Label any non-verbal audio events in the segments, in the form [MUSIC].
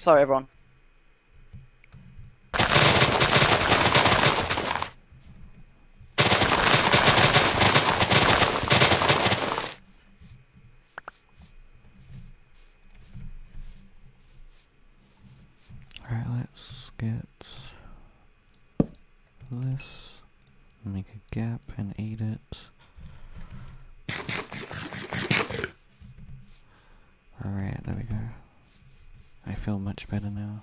Sorry everyone. Alright, let's get this, make a gap and eat it. Alright, there we go. I feel much better now.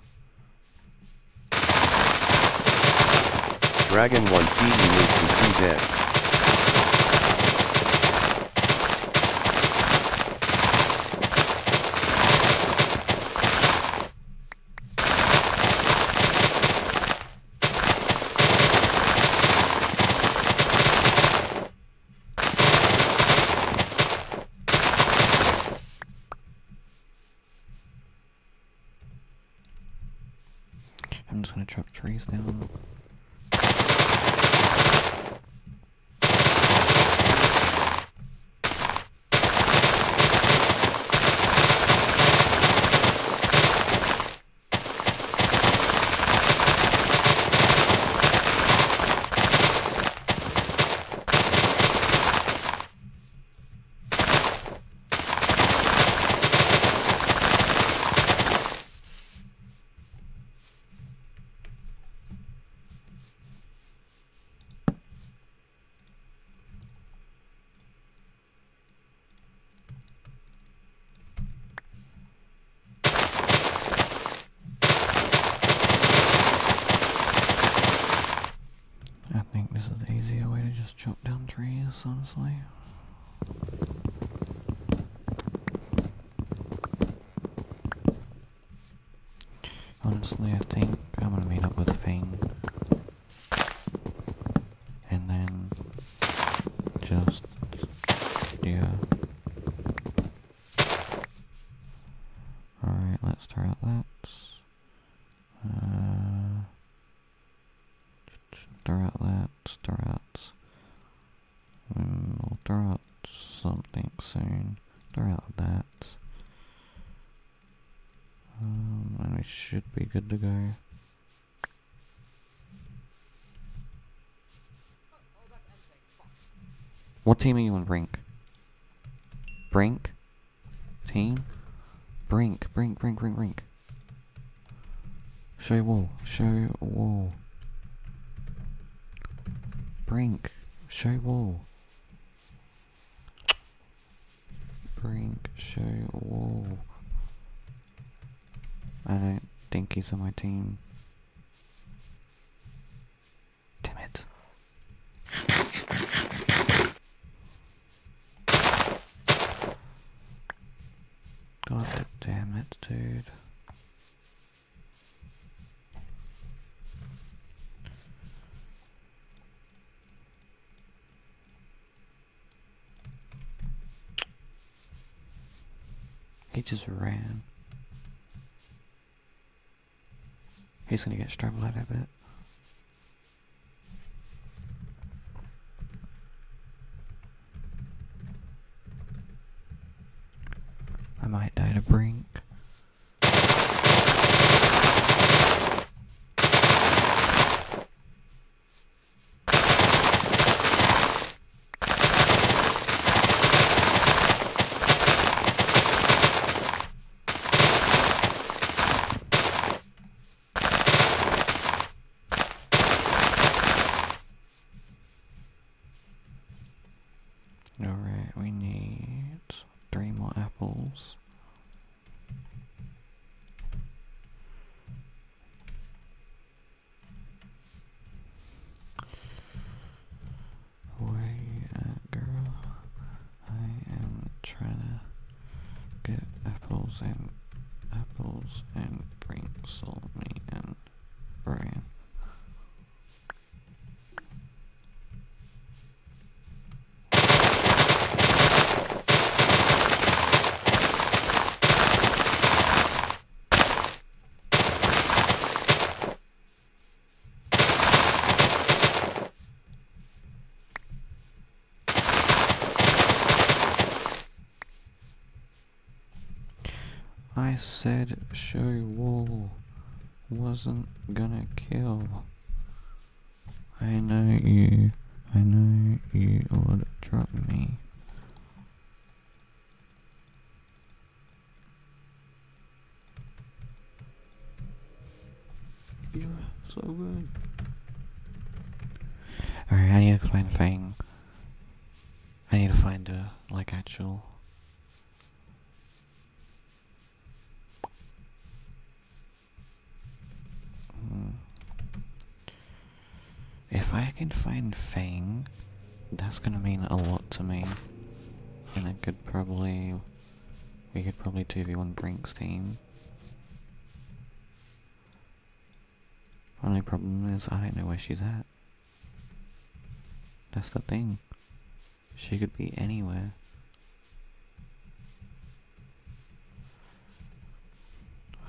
Dragon 1C you moved to 2 dead. I'm just gonna chop trees down. I think this is the easier way to just chop down trees, honestly. Honestly, I think I'm gonna meet up with Fang. And then just yeah. Alright, let's try out that. Uh throw out that, throw out, um, we'll throw out something soon, throw out that, um, and we should be good to go. What team are you on, Brink? Brink? Team? Brink, Brink, Brink, Brink, Brink. Show wool, show wool. Brink, show wool. Brink, show wool. I don't think he's on my team. Damn it. God damn it, dude. He just ran. He's gonna get strangled out of it. I might die to brink. Alright, we need three more apples. Where you at, girl? I am trying to get apples and apples and bring me and Brian. Wasn't gonna kill. I know you. I know you would drop me. You're so good. Alright, I need to find thing? I need to find a, like, actual... If I can find Fang, that's gonna mean a lot to me. And it could probably... We could probably 2v1 Brink's team. Only problem is I don't know where she's at. That's the thing. She could be anywhere.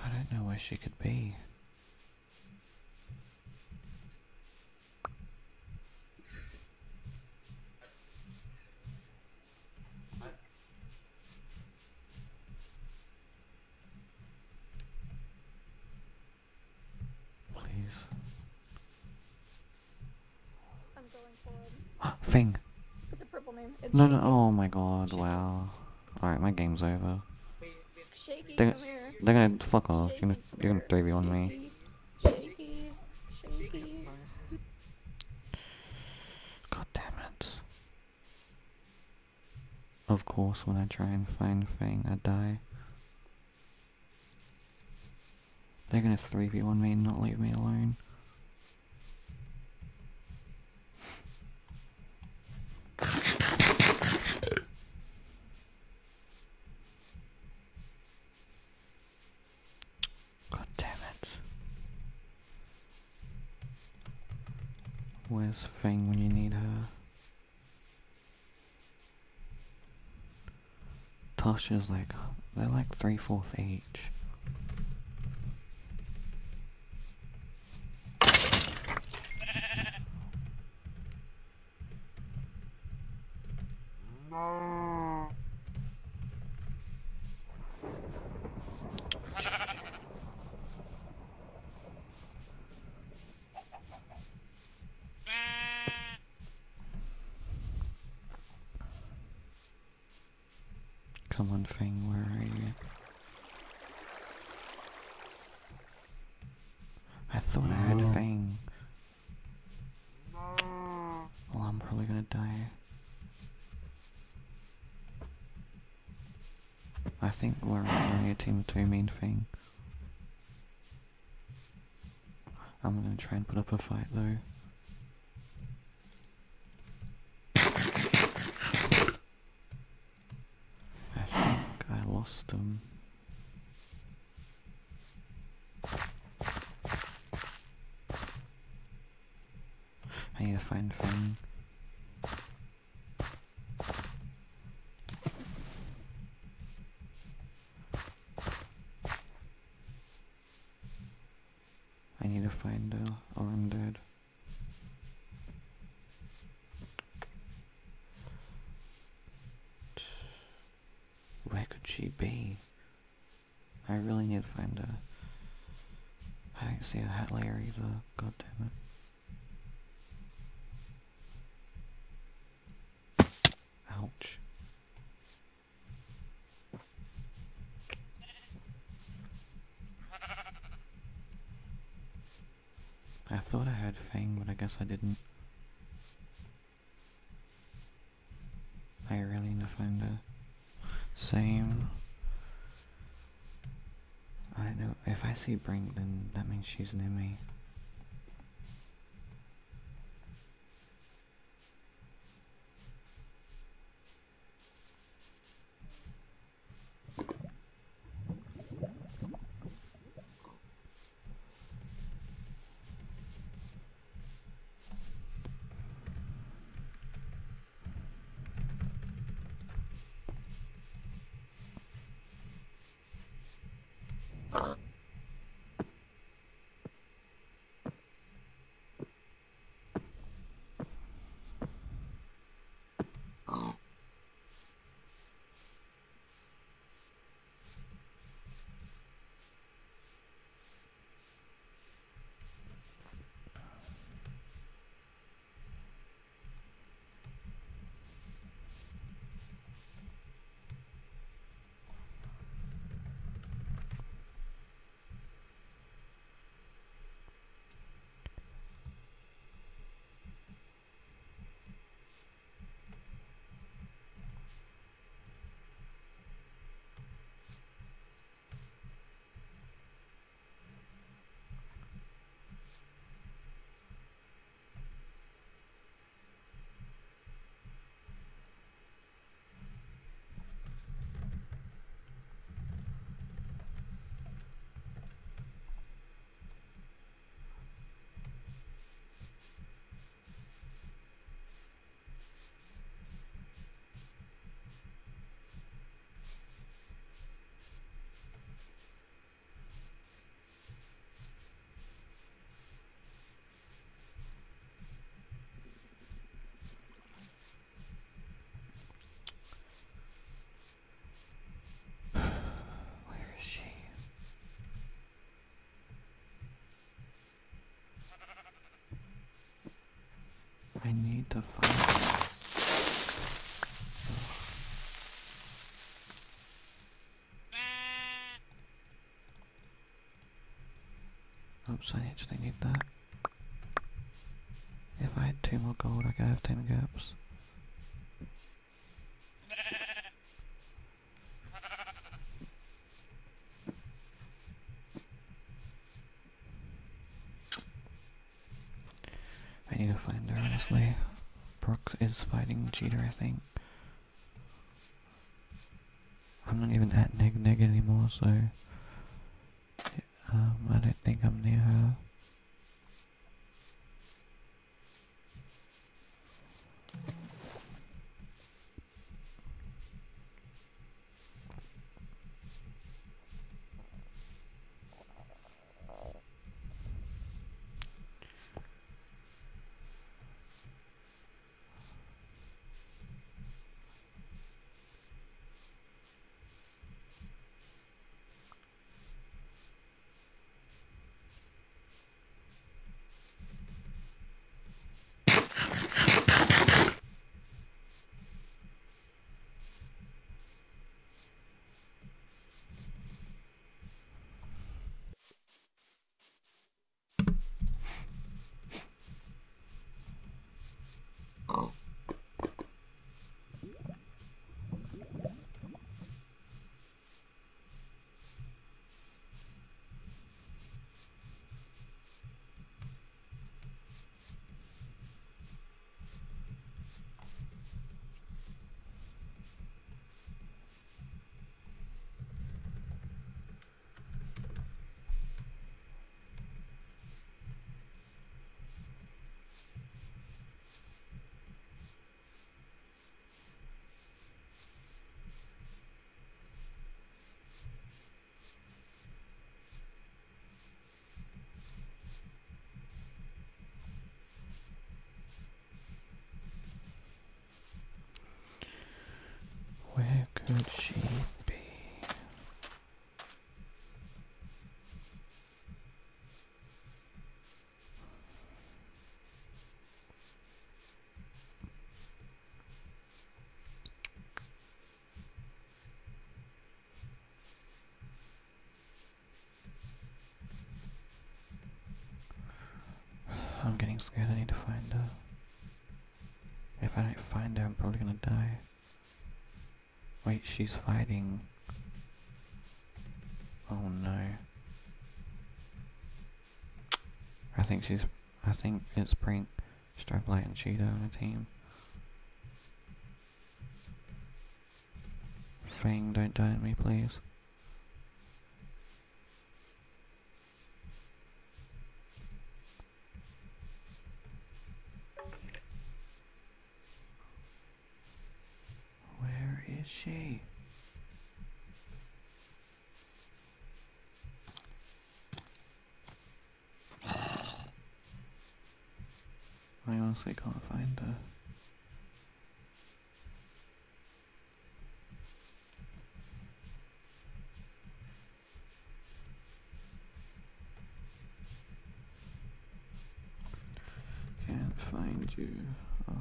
I don't know where she could be. Please. I'm going Fang! It's a purple name. It's No, Shaky. no, oh my god, wow. Alright, my game's over. Shaky, They're, come here. they're gonna fuck off. You're gonna, Shaky, you're gonna 3v1 me. Shaky, shaky, shaky. God damn it. Of course, when I try and find Fang, I die. They're gonna 3v1 me and not leave me alone. God damn it. Where's Fang when you need her? Tasha's like, they're like 3 fourths each. Come on, Fang, where are you? I thought I heard Fang. Well, I'm probably gonna die. I think we're only a team of two mean Fang. I'm gonna try and put up a fight though. I think I need to find Fang. I need to find her or I'm dead. Where could she be? To find her. I didn't see a hat layer either. God damn it. Ouch. I thought I had Fang, but I guess I didn't. see Brink, then that means she's near me. Need to find. Oops, I actually need that. If I had two more gold, I could have ten gaps. I need to find her, honestly. Brooke is fighting Cheater, I think. I'm not even at Neg Neg anymore, so um, I don't think I'm near her. Where could she be? I'm getting scared. I need to find her. If I don't find her, I'm probably gonna die. Wait, she's fighting. Oh no. I think she's. I think it's Brink, Starblight, and Cheeto on a team. Fang, don't die on me, please. Where is she? I honestly can't find her. Can't find you. Ugh.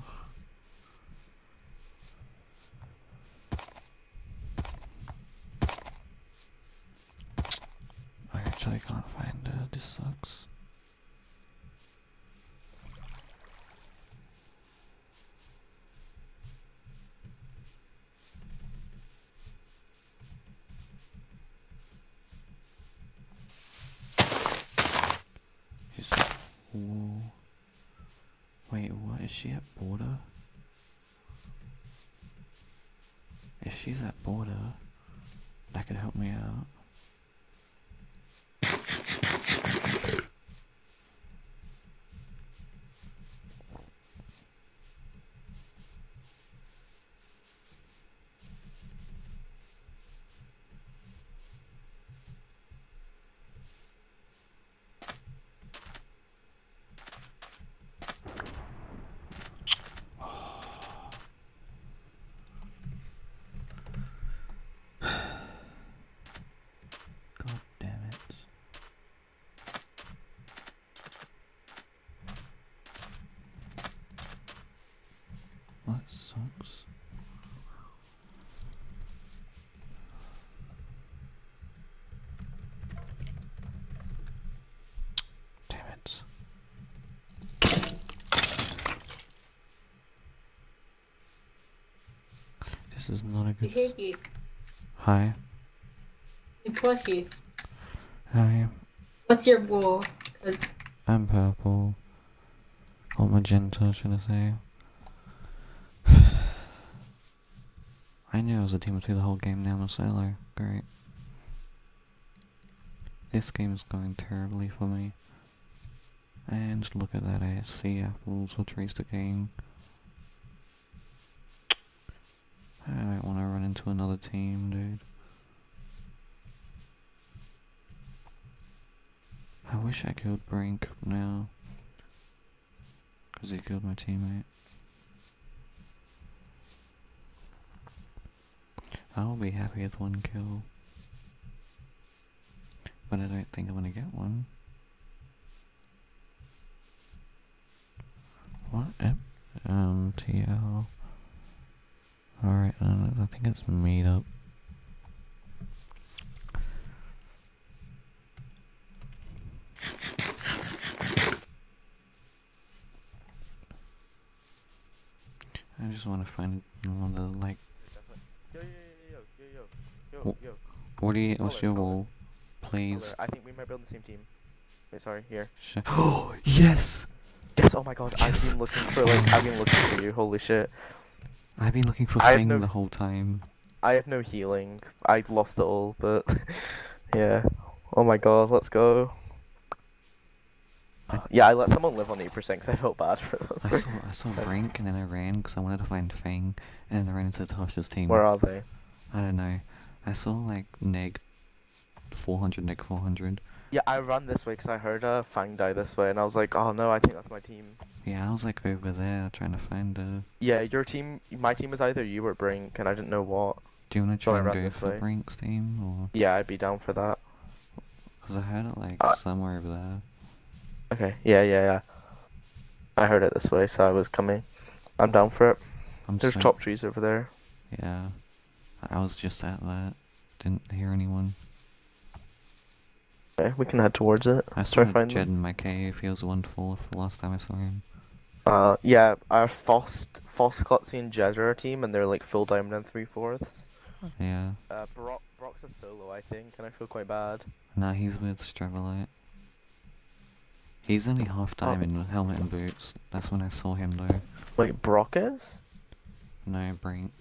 I actually can't find her. This sucks. Is whoa. Wait, what is she at border? If she's at border, that could help me out. Damn it. This is not a good. Hey, Hi. Plushy. Hi. What's your wool? I'm purple. Or magenta, should I say. I knew I was a team two the whole game, now I'm a solo. Great. This game is going terribly for me. And look at that I see apples or to game. I don't want to run into another team, dude. I wish I killed Brink now. Because he killed my teammate. I'll be happy with one kill. But I don't think I'm gonna get one. What? Um, TL. Alright, uh, I think it's made up. I just want to find one of the, like, Yo, yo, yo, yo, yo, yo, Wh- yo, yo. what do you, what's Color, your wool? Please. I think we might be on the same team. Wait, sorry, here. Sh- oh, [GASPS] yes! Yes, oh my god, Yes. I've been looking for, like, I've been looking for you, holy shit. I've been looking for Thing no- the whole time. I have no healing. I lost it all, but [LAUGHS] yeah. Oh my god, let's go. I- [GASPS] Yeah, I let someone live on 8% because I felt bad for them. I saw I saw [LAUGHS] Brink and then I ran because I wanted to find Fang and then I ran into Tasha's team. Where are they? I don't know. I saw like neg 400, Nick 400. Yeah, I ran this way because I heard uh, Fang die this way, and I was like, oh no, I think that's my team. Yeah, I was like over there trying to find her. Yeah, your team, my team was either you or Brink, and I didn't know what. Do you want to try and go for way. Brink's team or? Yeah, I'd be down for that. Because I heard it like Uh, somewhere over there. Okay, yeah, yeah, yeah. I heard it this way, so I was coming. I'm down for it. I'm There's so- chop trees over there. Yeah. I was just at that. Didn't hear anyone. Okay, we can head towards it. I saw Jed them. in my cave. He was one fourth last time I saw him. Uh, yeah, our Fost, Clutzy, and Jed are our team, and they're like full diamond and three fourths. Yeah. Uh, Brock, Brock's a solo, I think, and I feel quite bad. Nah, he's with Strugglite. He's only half Oh. diamond with helmet and boots. That's when I saw him though. Wait, Brock is? No, Brink.